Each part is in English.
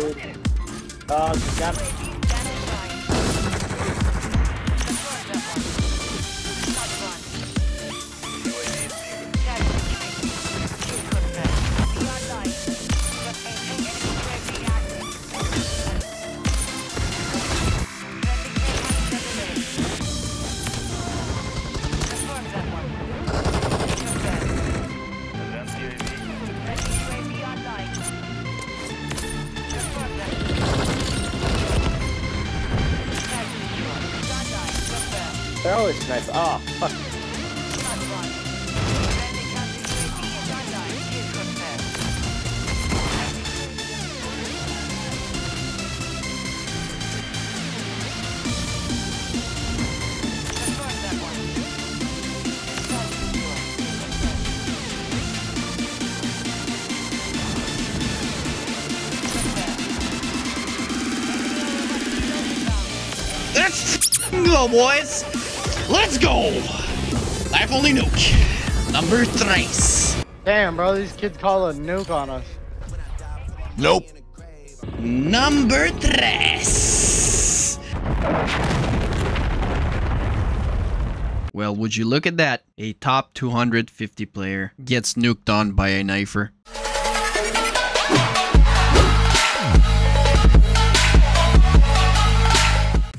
dude. Oh, she got me. They're always nice. Oh, fuck. Go, boys. Let's go. Life only nuke. Number thrice. Damn, bro, these kids call a nuke on us. Nope. Number tres. Well, would you look at that? A top 250 player gets nuked on by a knifer.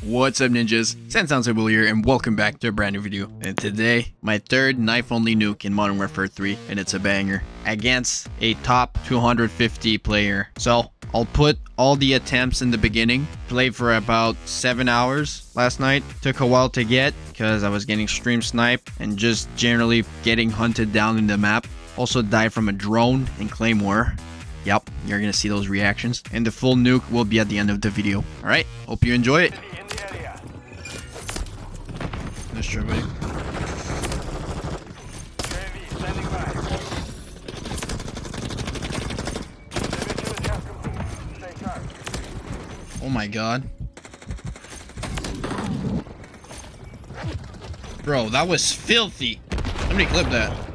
What's up ninjas? Sansansible here and welcome back to a brand new video. And today, my third knife only nuke in Modern Warfare 3 and it's a banger against a top 250 player. So I'll put all the attempts in the beginning. Played for about 7 hours last night. Took a while to get because I was getting stream snipe and just generally getting hunted down in the map. Also died from a drone and claymore. Yep, you're gonna see those reactions. And the full nuke will be at the end of the video. Alright, hope you enjoy it. Nice try, buddy. Oh my god. Bro, that was filthy. Somebody clip that.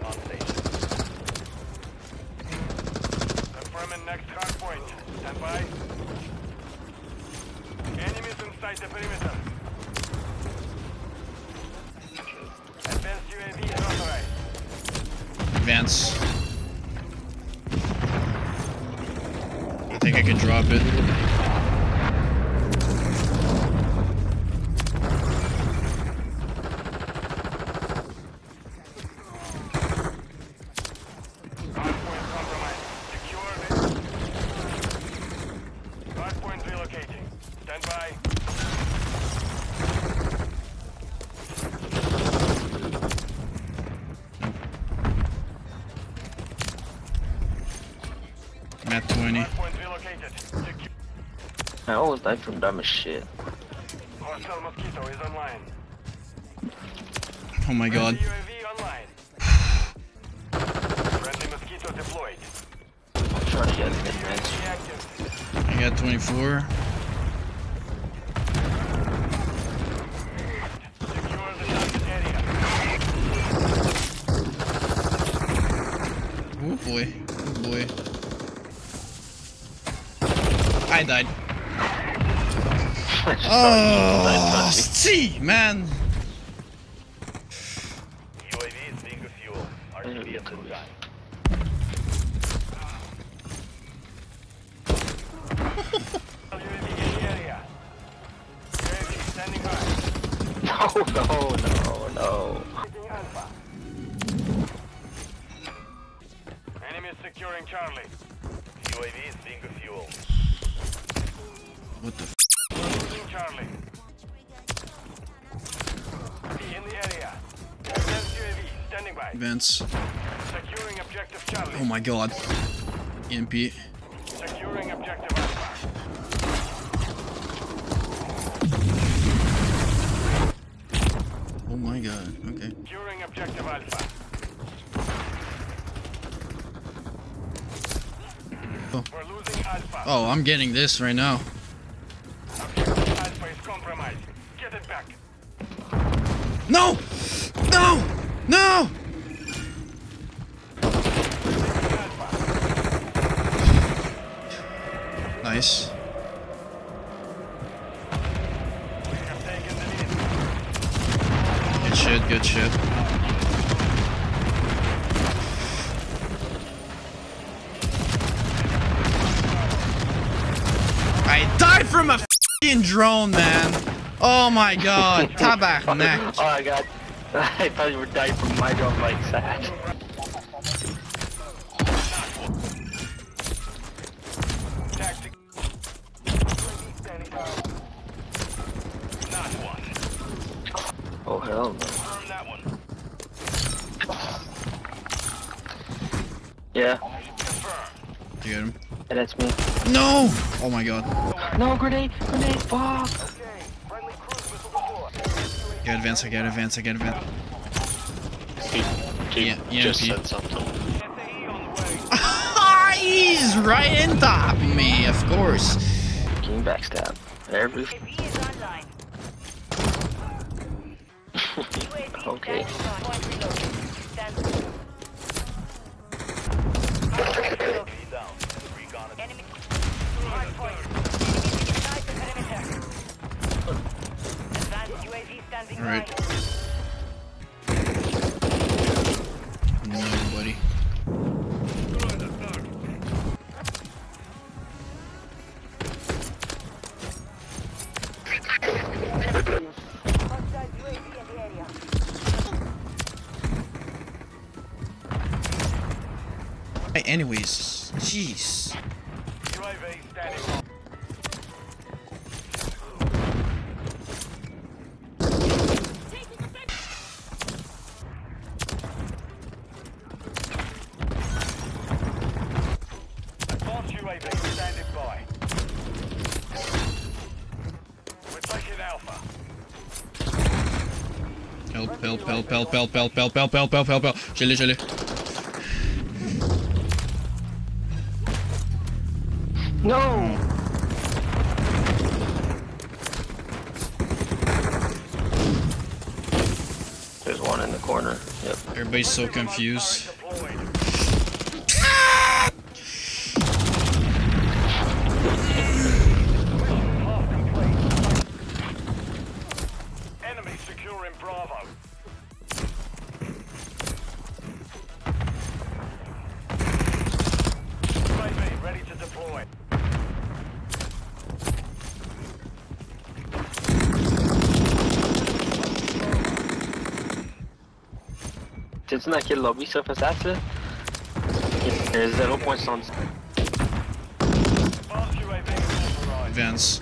Enemies the perimeter. Advanced UAV is authorized. Advance. I think I can drop it. I always from dumb as shit. Hostile Mosquito is online. Oh my god. Friendly Mosquito deployed. I'm trying to get mid range. I got 24. Secure the target area. Oh boy. Oh boy. I died. Ah, oh, see, man. UAV is being fuel. RTB at full time. UAV in the area. UAV standing by. No, no, no, no. Enemy is securing Charlie. UAV is being fuel. What the Charlie. Be in the area. UAV standing by. Vents. Securing objective Charlie. Oh my god. EMP. Securing objective Alpha. Oh my god. Okay. Securing objective Alpha. Oh. We're losing Alpha. Oh, I'm getting this right now. back. No! No! No! Nice. Good shit, good shit. I died from a drone, man. Oh my god. tabak Tabarnak. oh my god. I thought you were dying from my drone like that. Tactic. UAV standing by. Not one. Oh hell no. Confirm that one. Yeah. You get him? yeah, that's me. No! Oh my god. No, grenade, grenade, fuck. Go advance, I go advance, I go advance. He, he yeah, yeah, just said something. He's right on top of me, of course. King backstab. There, roof. okay. All right. Nobody. Right, anyways, jeez. Alpha. Help, help, help, help, help, help, help, help, help, help, help, help. Je l'ai, je l'ai. No! There's one in the corner. Yep. Everybody's so confused. T'es-tu dans quel lobby ça fait ça, ça? Il y a 0.70. Advanced UAV authorized. Advance.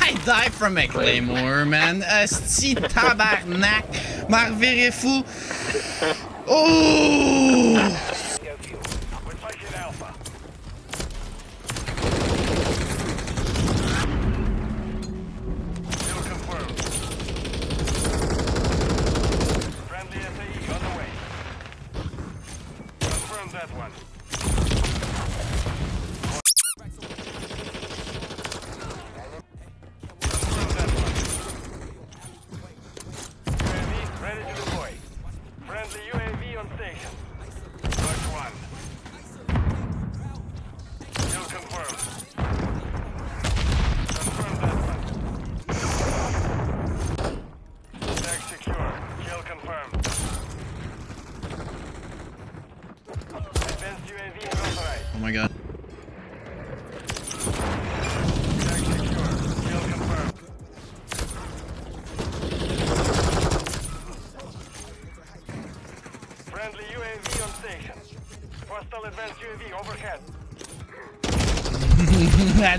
I die from a claymore, man. Asti tabarnak. M'en fou. Oh!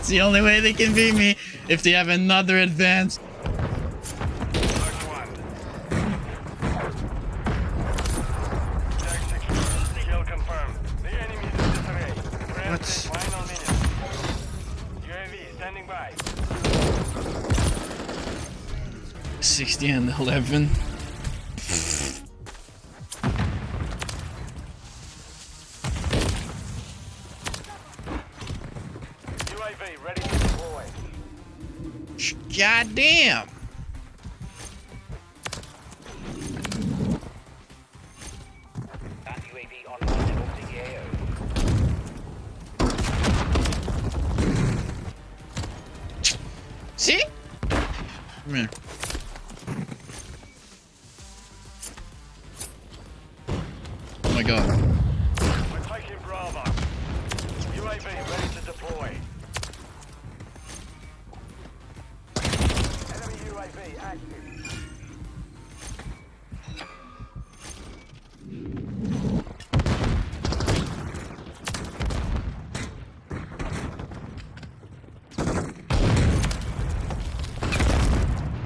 That's the only way they can beat me. If they have another advance. Mark one. Tag secure. ¿Sí?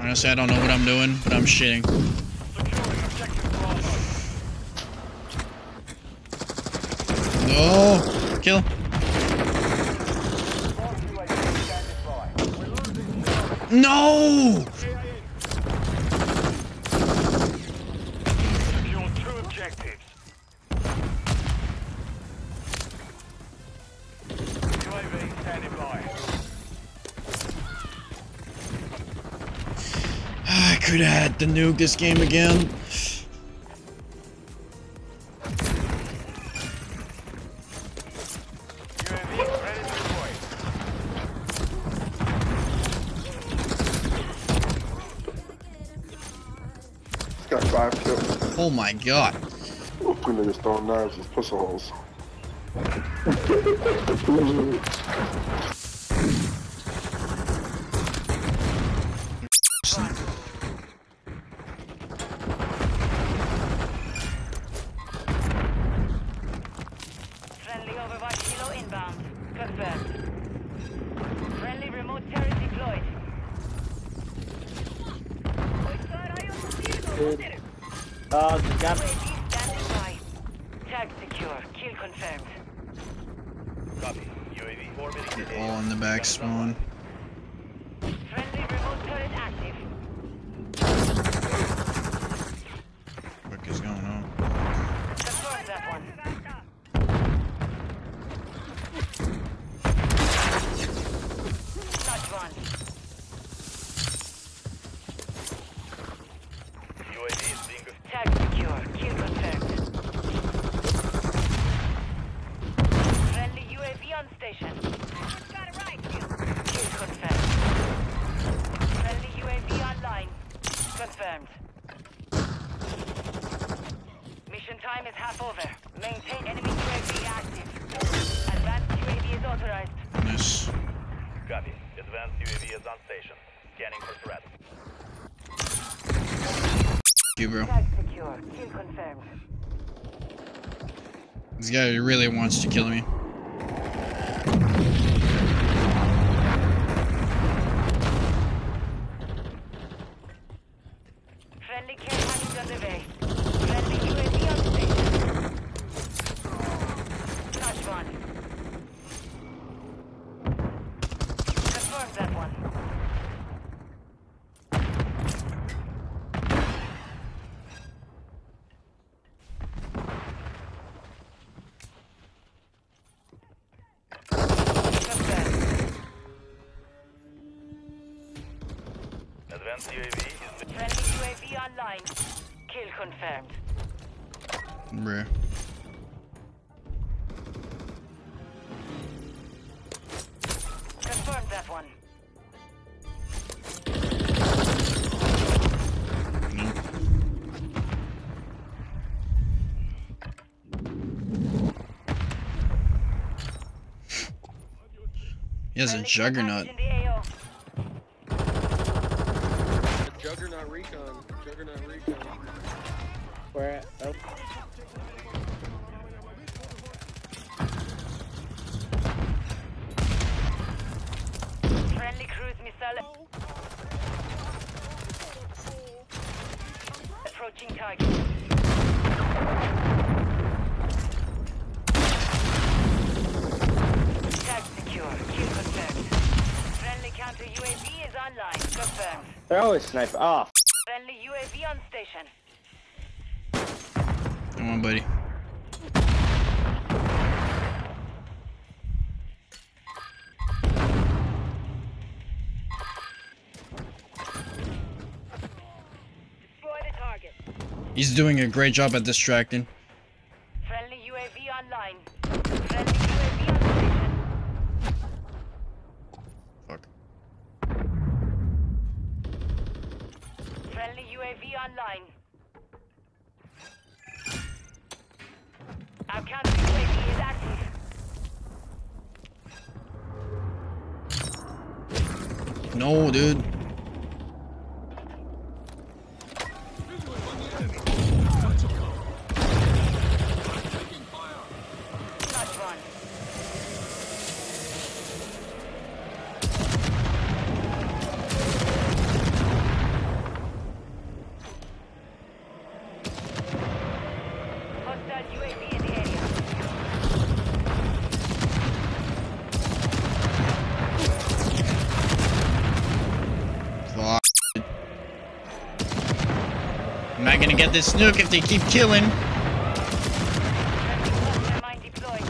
Honestly, I don't know what I'm doing, but I'm shitting. No! Kill. No! To nuke this game again. UAV ready to got five kills. Oh my god. Two niggas throwing knives as pussy holes. Confirmed. Friendly remote turret deployed. Uh, just got standing by. Tag secure. Kill confirmed. Copy. UAV orbiting All on the back spawn. Friendly remote turret active. What is going on? Confirm that one. Touch one. UAV is being Tag secure. Kill confirmed. Friendly UAV on station. Got it right. Kill confirmed. Friendly UAV online. Confirmed. Mission time is half over. Maintain enemy UAV active. Advanced UAV is authorized. This. Copy. Advanced UAV is on station. Scanning for threat. You, bro. Tag secure. Kill confirmed. This guy really wants to kill me. Friendly care package on the way. Friendly UAV on station. Touch one. Confirm that one. Confirmed. Advanced UAV is Friendly UAV online. Kill confirmed. Bruh. Confirm that one. He has a juggernaut. package in the AO. Juggernaut recon. Juggernaut recon. where at? Oh, Friendly cruise missile. Approaching target. Tag secure. Kill confirmed. Friendly counter UAV is online. Confirmed. they're always sniper. Oh, ah. Friendly UAV on station. Come on, buddy. Destroy the target. He's doing a great job at distracting. No, dude. Am I gonna get this nuke if they keep killing? Friendly cluster mine deployed.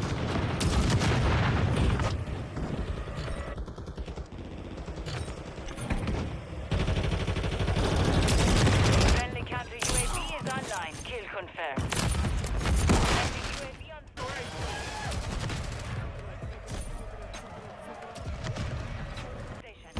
Friendly counter UAV is online. Kill confirmed. Friendly UAV on station.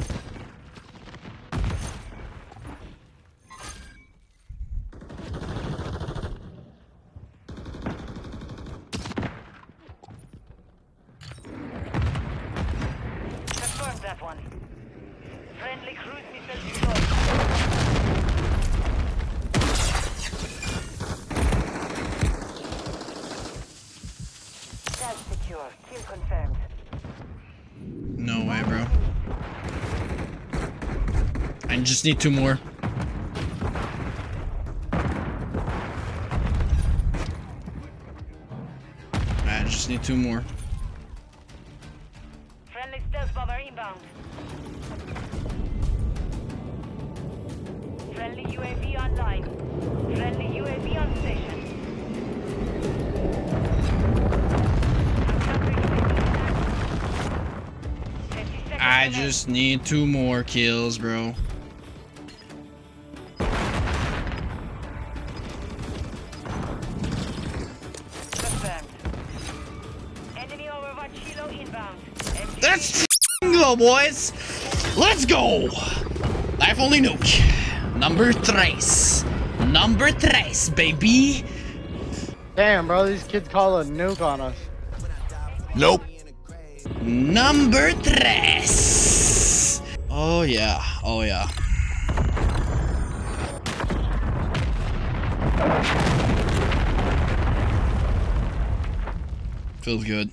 Confirmed that one. Friendly cruise missile. That's secure. Kill confirmed. No way, bro. I just need two more. I just need two more. UAV online. Friendly UAV on station. Counter UAV in action. 50 seconds I just need two more kills, bro. confirmed. Enemy Overwatch Helo inbound. MG Let's go, boys. Let's go. Life only nuke. Number trace. Number trace, baby. Damn, bro, these kids call a nuke on us. Nope. Number tres. Oh yeah. Oh yeah. Feels good.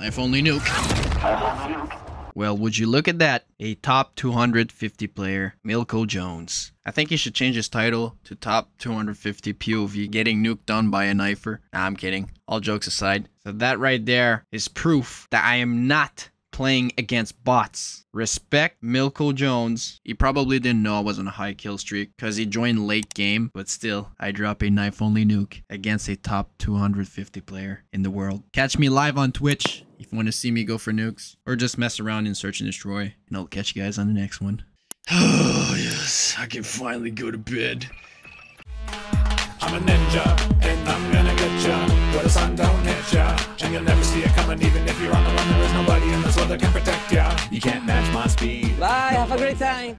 If only nuke. Well, would you look at that? A top 250 player, Milko Jones. I think he should change his title to top 250 POV, getting nuked down by a knifer. Nah, I'm kidding. All jokes aside. So that right there is proof that I am not playing against bots. Respect Milko Jones. He probably didn't know I was on a high kill streak because he joined late game, but still, I drop a knife only nuke against a top 250 player in the world. Catch me live on Twitch if you want to see me go for nukes or just mess around in search and destroy. And I'll catch you guys on the next one. Oh, yes, I can finally go to bed. I'm a ninja, and I'm gonna get ya. Where the sun don't hit ya, and you'll never see it coming. Even if you're on the run, there is nobody in this world that can protect ya. You can't match my speed. Bye, have a great time.